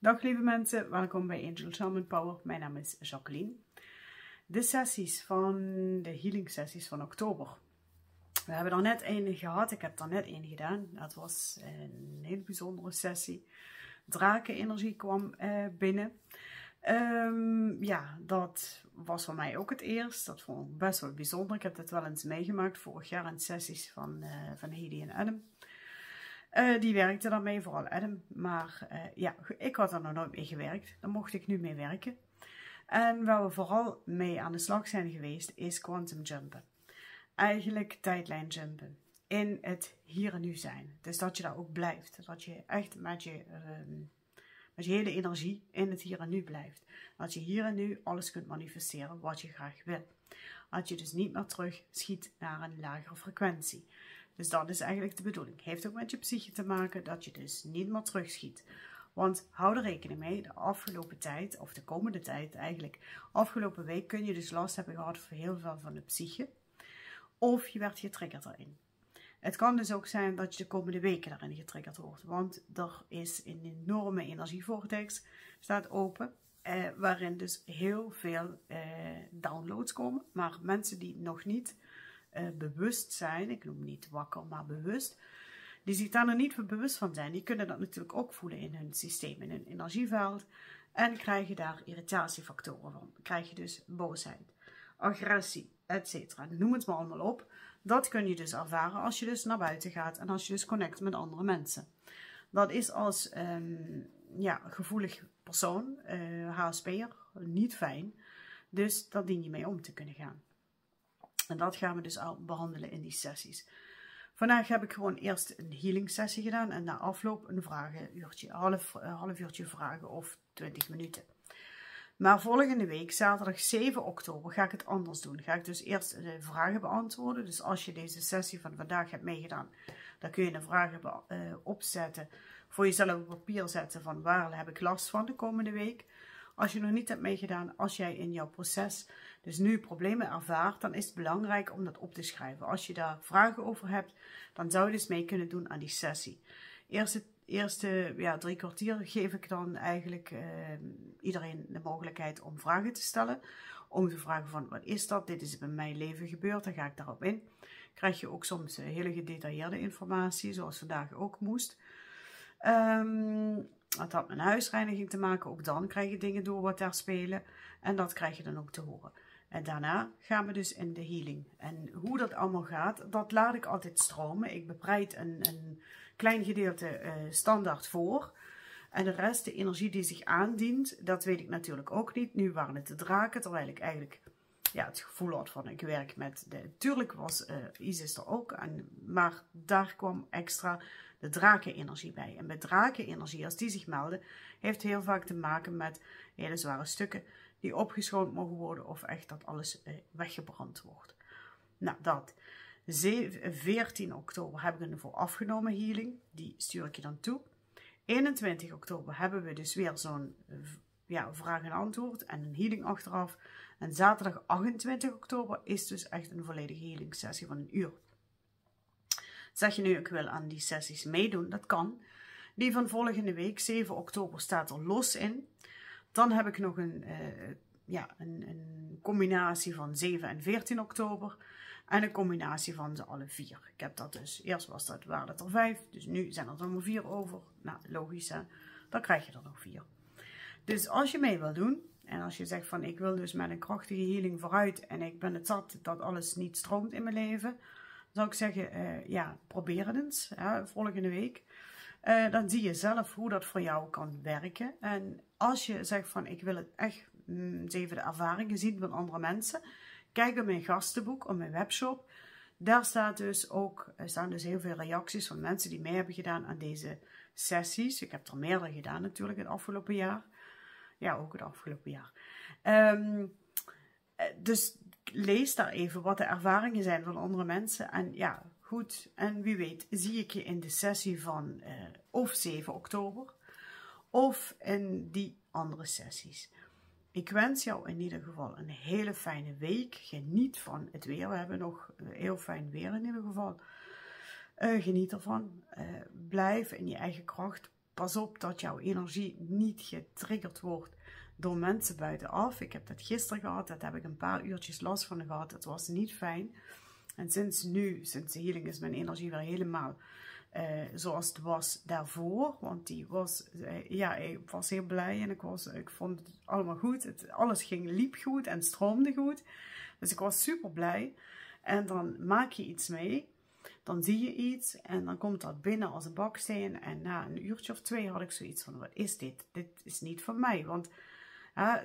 Dag lieve mensen, welkom bij Angel Shaman Power. Mijn naam is Jacqueline. De sessies van de healing sessies van oktober. We hebben er net één gehad, ik heb er net één gedaan. Dat was een hele bijzondere sessie. Drakenenergie kwam uh, binnen. Um, ja, dat was voor mij ook het eerst. Dat vond ik best wel bijzonder. Ik heb het wel eens meegemaakt vorig jaar in sessies van, uh, van Hedy en Adam. Uh, die werkte daarmee, vooral Adam. Maar uh, ja, ik had er nog nooit mee gewerkt. Daar mocht ik nu mee werken. En waar we vooral mee aan de slag zijn geweest, is quantum jumpen. Eigenlijk tijdlijn jumpen. In het hier en nu zijn. Dus dat je daar ook blijft. Dat je echt met je, uh, met je hele energie in het hier en nu blijft. Dat je hier en nu alles kunt manifesteren wat je graag wil. Dat je dus niet meer terug schiet naar een lagere frequentie. Dus dat is eigenlijk de bedoeling. Heeft ook met je psyche te maken dat je dus niet meer terugschiet. Want hou er rekening mee, de afgelopen tijd, of de komende tijd eigenlijk, afgelopen week kun je dus last hebben gehad voor heel veel van de psyche. Of je werd getriggerd erin. Het kan dus ook zijn dat je de komende weken daarin getriggerd wordt. Want er is een enorme energievortex, staat open. Eh, waarin dus heel veel eh, downloads komen. Maar mensen die nog niet uh, bewust zijn, ik noem niet wakker, maar bewust, die zich daar nog niet bewust van zijn, die kunnen dat natuurlijk ook voelen in hun systeem, in hun energieveld. En krijgen daar irritatiefactoren van. Krijg je dus boosheid, agressie, etc. Noem het maar allemaal op. Dat kun je dus ervaren als je dus naar buiten gaat en als je dus connect met andere mensen. Dat is als um, ja, gevoelig persoon, HSP'er, niet fijn. Dus daar dien je mee om te kunnen gaan. En dat gaan we dus al behandelen in die sessies. Vandaag heb ik gewoon eerst een healing sessie gedaan en na afloop een vragenuurtje, half, eh, half uurtje vragen of 20 minuten. Maar volgende week, zaterdag 7 oktober, ga ik het anders doen. Ga ik dus eerst de vragen beantwoorden. Dus als je deze sessie van vandaag hebt meegedaan, dan kun je de vragen uh, opzetten. Voor jezelf op papier zetten van waar heb ik last van de komende week. Als je nog niet hebt meegedaan, als jij in jouw proces dus nu problemen ervaart, dan is het belangrijk om dat op te schrijven. Als je daar vragen over hebt, dan zou je dus mee kunnen doen aan die sessie. Eerste, eerste ja, drie kwartier geef ik dan eigenlijk uh, iedereen de mogelijkheid om vragen te stellen. Om te vragen van wat is dat? Dit is in mijn leven gebeurd, dan ga ik daarop in. Krijg je ook soms uh, hele gedetailleerde informatie, zoals vandaag ook moest. Um, het had met huisreiniging te maken, ook dan krijg je dingen door wat daar spelen. En dat krijg je dan ook te horen. En daarna gaan we dus in de healing. En hoe dat allemaal gaat, dat laat ik altijd stromen. Ik bepreid een, een klein gedeelte uh, standaard voor. En de rest, de energie die zich aandient, dat weet ik natuurlijk ook niet. Nu waren het de draken, terwijl ik eigenlijk ja, het gevoel had van ik werk met de... Tuurlijk was uh, Isis er ook, en, maar daar kwam extra de drakenenergie bij. En met drakenenergie, als die zich melden, heeft heel vaak te maken met hele zware stukken die opgeschoond mogen worden of echt dat alles eh, weggebrand wordt. Nou, dat. 14 oktober heb ik een voor afgenomen healing. Die stuur ik je dan toe. 21 oktober hebben we dus weer zo'n ja, vraag en antwoord en een healing achteraf. En zaterdag 28 oktober is dus echt een volledige healing sessie van een uur. Zeg je nu, ik wil aan die sessies meedoen, dat kan. Die van volgende week, 7 oktober, staat er los in. Dan heb ik nog een, uh, ja, een, een, combinatie van 7 en 14 oktober. En een combinatie van ze alle vier. Ik heb dat dus, eerst was dat, waren het er vijf, dus nu zijn er nog vier over. Nou, logisch hè, dan krijg je er nog vier. Dus als je mee wil doen, en als je zegt van ik wil dus met een krachtige healing vooruit en ik ben het zat dat alles niet stroomt in mijn leven, zou ik zeggen, uh, ja, probeer het eens, hè, volgende week. Uh, dan zie je zelf hoe dat voor jou kan werken. En als je zegt van ik wil het echt mm, even de ervaringen zien van andere mensen, kijk op mijn gastenboek, op mijn webshop. Daar staat dus ook, er staan dus heel veel reacties van mensen die mee hebben gedaan aan deze sessies. Ik heb er meerdere gedaan natuurlijk het afgelopen jaar. Ja, ook het afgelopen jaar. Um, dus lees daar even wat de ervaringen zijn van andere mensen. En ja, goed. En wie weet, zie ik je in de sessie van uh, of 7 oktober of in die andere sessies. Ik wens jou in ieder geval een hele fijne week. Geniet van het weer. We hebben nog heel fijn weer in ieder geval. Uh, geniet ervan. Uh, blijf in je eigen kracht. pas op dat jouw energie niet getriggerd wordt door mensen buitenaf. Ik heb dat gisteren gehad, dat heb ik een paar uurtjes last van gehad. Dat was niet fijn. En sinds nu, sinds de healing, is mijn energie weer helemaal uh, zoals het was daarvoor. Want die was, uh, ja, ik was heel blij en ik, was, ik vond het allemaal goed. Het, alles ging, liep goed en stroomde goed. Dus ik was super blij. En dan maak je iets mee. Dan zie je iets en dan komt dat binnen als een baksteen. En na een uurtje of twee had ik zoiets van, wat is dit? Dit is niet voor mij. Want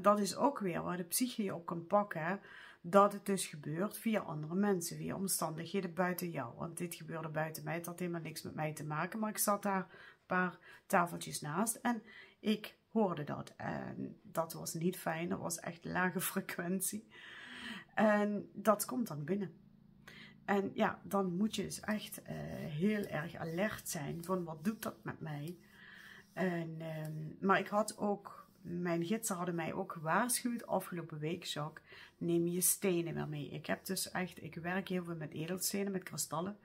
dat is ook weer waar de psyche je op kan pakken. Dat het dus gebeurt via andere mensen, via omstandigheden buiten jou. Want dit gebeurde buiten mij, het had helemaal niks met mij te maken. Maar ik zat daar een paar tafeltjes naast en ik hoorde dat. En dat was niet fijn, dat was echt lage frequentie. En dat komt dan binnen. En ja, dan moet je dus echt uh, heel erg alert zijn van wat doet dat met mij. En, uh, maar ik had ook, mijn gidsen hadden mij ook gewaarschuwd afgelopen week, Jacques, neem je stenen weer mee. Ik heb dus echt, ik werk heel veel met edelstenen, met kristallen.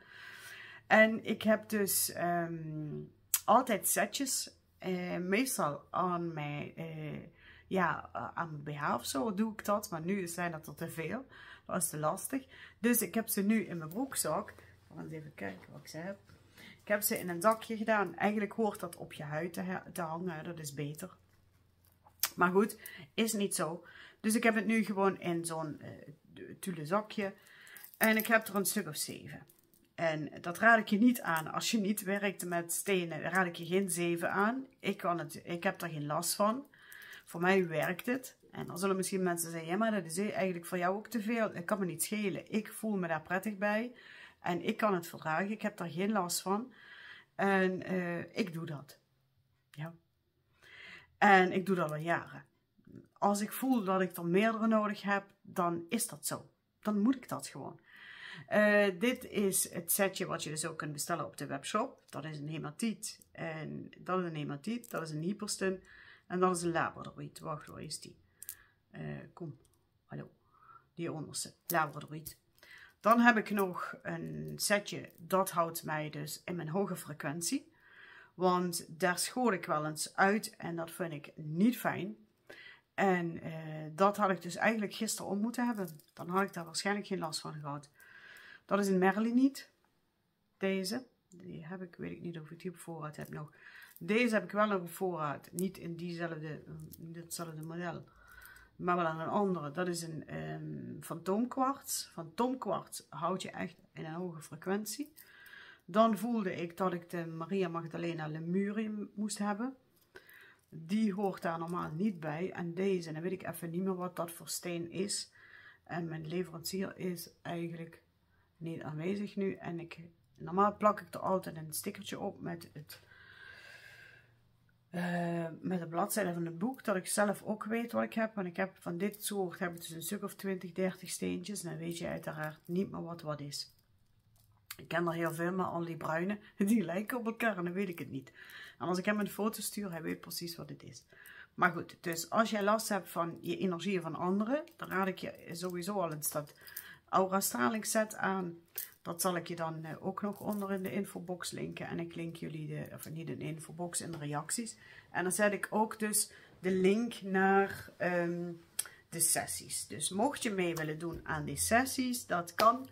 En ik heb dus um, altijd setjes, uh, meestal aan mijn, uh, ja, aan mijn BH of zo doe ik dat, maar nu zijn dat er te veel. Dat is te lastig. Dus ik heb ze nu in mijn broekzak. Ik ga eens even kijken wat ik ze heb. Ik heb ze in een zakje gedaan. Eigenlijk hoort dat op je huid te hangen. Dat is beter. Maar goed, is niet zo. Dus ik heb het nu gewoon in zo'n uh, zakje. En ik heb er een stuk of zeven. En dat raad ik je niet aan. Als je niet werkt met stenen, raad ik je geen zeven aan. Ik, kan het, ik heb er geen last van. Voor mij werkt het. En dan zullen misschien mensen zeggen, ja maar dat is eigenlijk voor jou ook te veel. Het kan me niet schelen. Ik voel me daar prettig bij. En ik kan het verdragen. Ik heb daar geen last van. En uh, ik doe dat. Ja. En ik doe dat al jaren. Als ik voel dat ik er meerdere nodig heb, dan is dat zo. Dan moet ik dat gewoon. Uh, dit is het setje wat je dus ook kunt bestellen op de webshop. Dat is een hematiet. En dat is een hematiet. Dat is een hypersten. En dat is een labradoriet. Wacht, waar is die? Uh, kom, hallo. Die onderste, labradoriet. Dan heb ik nog een setje. Dat houdt mij dus in mijn hoge frequentie. Want daar schoor ik wel eens uit en dat vind ik niet fijn. En uh, dat had ik dus eigenlijk gisteren om moeten hebben. Dan had ik daar waarschijnlijk geen last van gehad. Dat is een Merliniet. Deze. Die heb ik, weet ik niet of ik die op voorraad heb nog. Deze heb ik wel nog op voorraad. Niet in diezelfde, in ditzelfde model. Maar wel aan een andere. Dat is een um, fantoomkwarts. Fantoomkwarts houdt je echt in een hoge frequentie. Dan voelde ik dat ik de Maria Magdalena Lemurium moest hebben. Die hoort daar normaal niet bij. En deze, dan weet ik even niet meer wat dat voor steen is. En mijn leverancier is eigenlijk niet aanwezig nu. En ik, normaal plak ik er altijd een stickertje op met het uh, met de bladzijde van het boek, dat ik zelf ook weet wat ik heb. Want ik heb van dit soort heb ik dus een stuk of 20, 30 steentjes. En dan weet je uiteraard niet meer wat wat is. Ik ken er heel veel, maar al die bruine, die lijken op elkaar en dan weet ik het niet. En als ik hem een foto stuur, hij weet precies wat het is. Maar goed, dus als jij last hebt van je energieën van anderen, dan raad ik je sowieso al eens dat aura straling set aan. Dat zal ik je dan eh, ook nog onder in de infobox linken. En ik link jullie, de, of niet in de infobox, in de reacties. En dan zet ik ook dus de link naar um, de sessies. Dus mocht je mee willen doen aan die sessies, dat kan.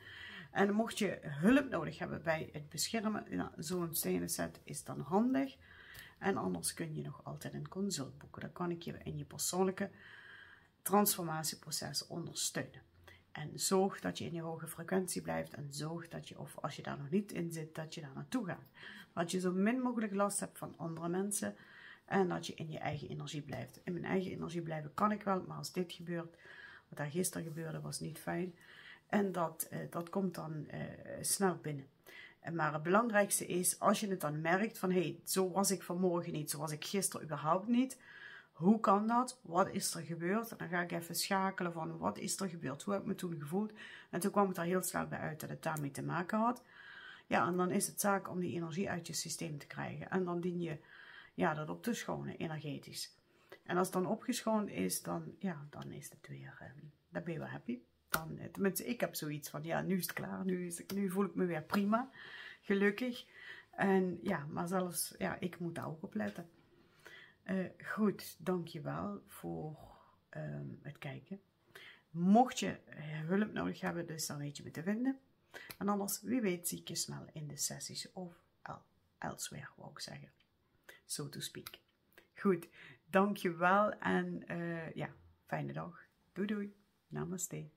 En mocht je hulp nodig hebben bij het beschermen, zo'n stenen set is dan handig. En anders kun je nog altijd een consult boeken. Dan kan ik je in je persoonlijke transformatieproces ondersteunen. En zorg dat je in je hoge frequentie blijft. En zorg dat je, of als je daar nog niet in zit, dat je daar naartoe gaat. Dat je zo min mogelijk last hebt van andere mensen. En dat je in je eigen energie blijft. In mijn eigen energie blijven kan ik wel. Maar als dit gebeurt, wat daar gisteren gebeurde, was niet fijn. En dat, uh, dat komt dan uh, snel binnen. Maar het belangrijkste is, als je het dan merkt van, hé, hey, zo was ik vanmorgen niet, zo was ik gisteren überhaupt niet hoe kan dat? Wat is er gebeurd? En dan ga ik even schakelen van wat is er gebeurd? Hoe heb ik me toen gevoeld? En toen kwam ik er heel snel bij uit dat het daarmee te maken had. Ja, en dan is het zaak om die energie uit je systeem te krijgen. En dan dien je ja, dat op te schonen, energetisch. En als het dan opgeschoond is, dan, ja, dan is het weer, eh, dan ben je wel happy. Dan, tenminste, ik heb zoiets van, ja, nu is het klaar, nu, is nu voel ik me weer prima, gelukkig. En ja, maar zelfs, ja, ik moet daar ook op letten. Uh, goed, dankjewel voor ehm, het kijken. Mocht je hulp nodig hebben, dus dan weet je me te vinden. En anders, wie weet, zie ik je snel in de sessies of elsewhere, wou ik zeggen. So to speak. Goed, dankjewel en uh, ja, fijne dag. Doei doei. Namaste.